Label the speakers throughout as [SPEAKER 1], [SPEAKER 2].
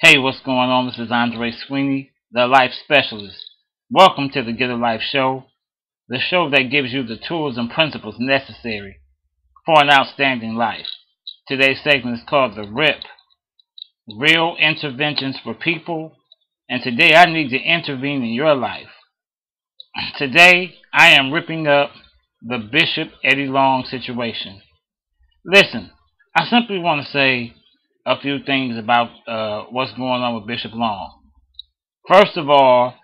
[SPEAKER 1] Hey, what's going on? This is Andre Sweeney, the Life Specialist. Welcome to the Get a Life Show, the show that gives you the tools and principles necessary for an outstanding life. Today's segment is called The RIP Real Interventions for People, and today I need to intervene in your life. Today I am ripping up the Bishop Eddie Long situation. Listen, I simply want to say a few things about uh, what's going on with Bishop Long. First of all,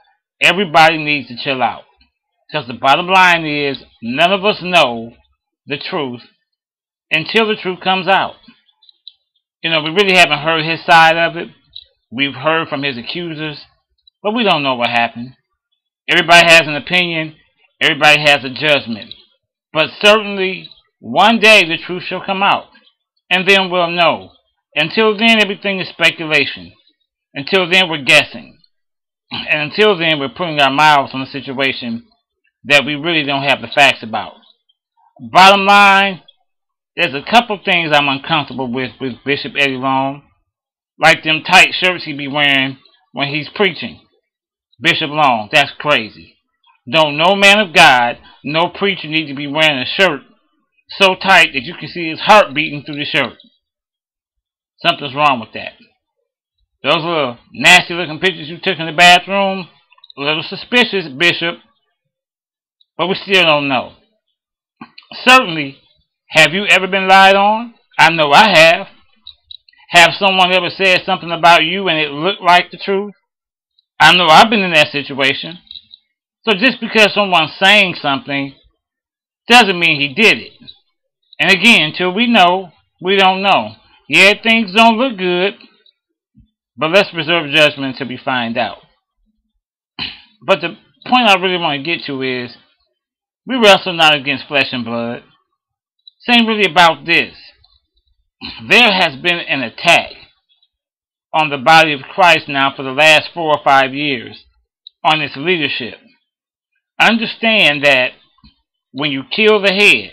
[SPEAKER 1] everybody needs to chill out. Because the bottom line is, none of us know the truth until the truth comes out. You know, we really haven't heard his side of it. We've heard from his accusers, but we don't know what happened. Everybody has an opinion, everybody has a judgment. But certainly, one day the truth shall come out, and then we'll know until then, everything is speculation. Until then, we're guessing. And until then, we're putting our mouths on a situation that we really don't have the facts about. Bottom line, there's a couple things I'm uncomfortable with with Bishop Eddie Long. Like them tight shirts he be wearing when he's preaching. Bishop Long, that's crazy. Don't no man of God, no preacher need to be wearing a shirt so tight that you can see his heart beating through the shirt. Something's wrong with that. Those little nasty looking pictures you took in the bathroom, a little suspicious, Bishop. But we still don't know. Certainly, have you ever been lied on? I know I have. Have someone ever said something about you and it looked like the truth? I know I've been in that situation. So just because someone's saying something doesn't mean he did it. And again, until we know, we don't know. Yeah, things don't look good, but let's reserve judgment until we find out. But the point I really want to get to is we wrestle not against flesh and blood. Same really about this. There has been an attack on the body of Christ now for the last four or five years on its leadership. Understand that when you kill the head,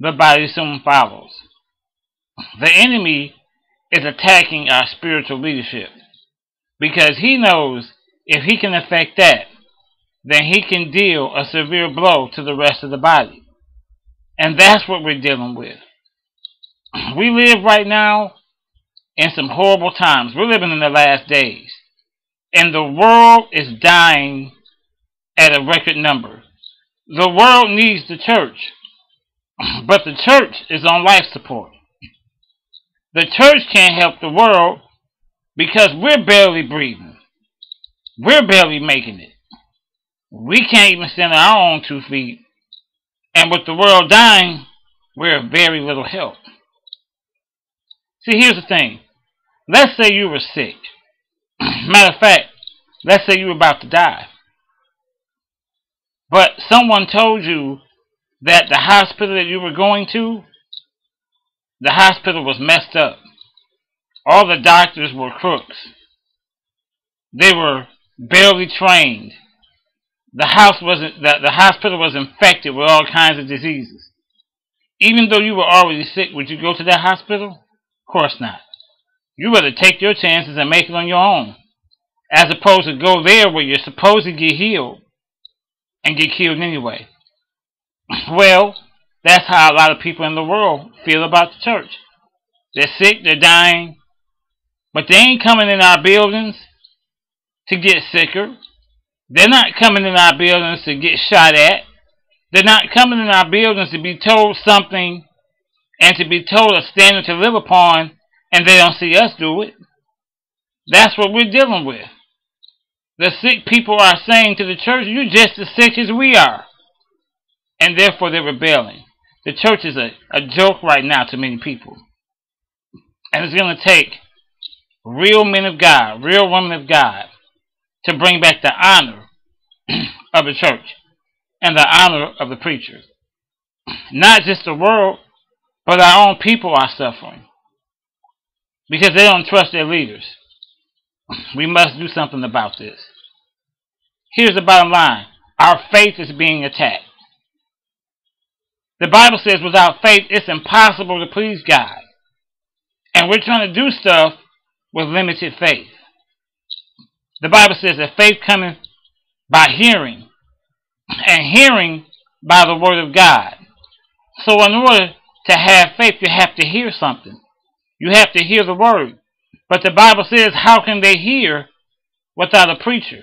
[SPEAKER 1] the body soon follows. The enemy is attacking our spiritual leadership because he knows if he can affect that, then he can deal a severe blow to the rest of the body. And that's what we're dealing with. We live right now in some horrible times. We're living in the last days. And the world is dying at a record number. The world needs the church. But the church is on life support. The church can't help the world because we're barely breathing. We're barely making it. We can't even stand on our own two feet. And with the world dying, we're of very little help. See, here's the thing. Let's say you were sick. Matter of fact, let's say you were about to die. But someone told you that the hospital that you were going to the hospital was messed up. All the doctors were crooks. They were barely trained. The house wasn't the, the hospital was infected with all kinds of diseases. Even though you were already sick, would you go to that hospital? Of course not. You better take your chances and make it on your own. As opposed to go there where you're supposed to get healed and get killed anyway. Well, that's how a lot of people in the world feel about the church. They're sick, they're dying, but they ain't coming in our buildings to get sicker. They're not coming in our buildings to get shot at. They're not coming in our buildings to be told something and to be told a standard to live upon and they don't see us do it. That's what we're dealing with. The sick people are saying to the church, You're just as sick as we are. And therefore they're rebelling. The church is a, a joke right now to many people. And it's going to take real men of God, real women of God, to bring back the honor of the church and the honor of the preacher. Not just the world, but our own people are suffering because they don't trust their leaders. We must do something about this. Here's the bottom line our faith is being attacked. The Bible says without faith it's impossible to please God. And we're trying to do stuff with limited faith. The Bible says that faith cometh by hearing, and hearing by the word of God. So in order to have faith, you have to hear something. You have to hear the word. But the Bible says, how can they hear without a preacher?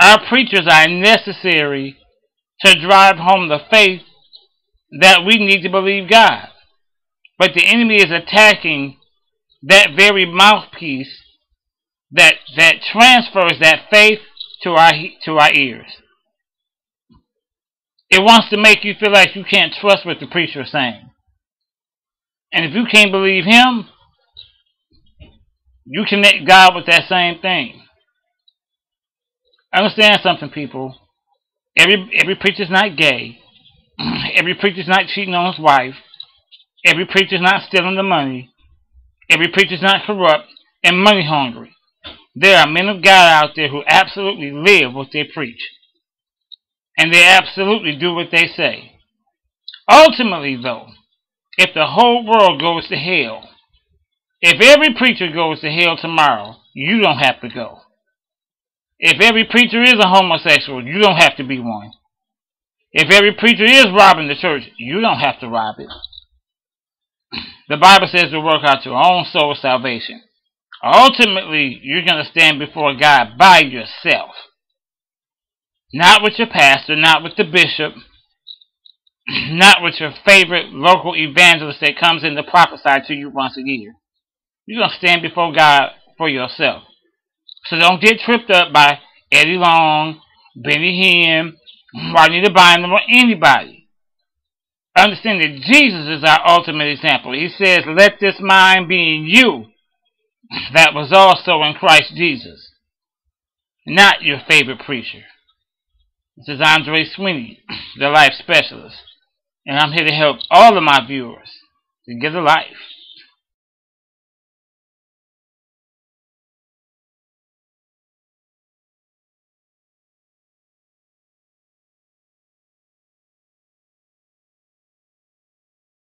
[SPEAKER 1] Our preachers are necessary to drive home the faith that we need to believe God. But the enemy is attacking that very mouthpiece that that transfers that faith to our to our ears. It wants to make you feel like you can't trust what the preacher is saying. And if you can't believe him, you connect God with that same thing. Understand something, people. Every every preacher's not gay. Every preacher's not cheating on his wife. Every preacher's not stealing the money. Every preacher's not corrupt and money hungry. There are men of God out there who absolutely live what they preach. And they absolutely do what they say. Ultimately, though, if the whole world goes to hell, if every preacher goes to hell tomorrow, you don't have to go. If every preacher is a homosexual, you don't have to be one. If every preacher is robbing the church, you don't have to rob it. The Bible says to work out your own soul salvation. Ultimately, you're going to stand before God by yourself. Not with your pastor, not with the bishop, not with your favorite local evangelist that comes in to prophesy to you once a year. You're going to stand before God for yourself. So don't get tripped up by Eddie Long, Benny Hinn, Juanita them or anybody. Understand that Jesus is our ultimate example. He says, Let this mind be in you that was also in Christ Jesus. Not your favorite preacher. This is Andre Sweeney, the life specialist. And I'm here to help all of my viewers to get a life.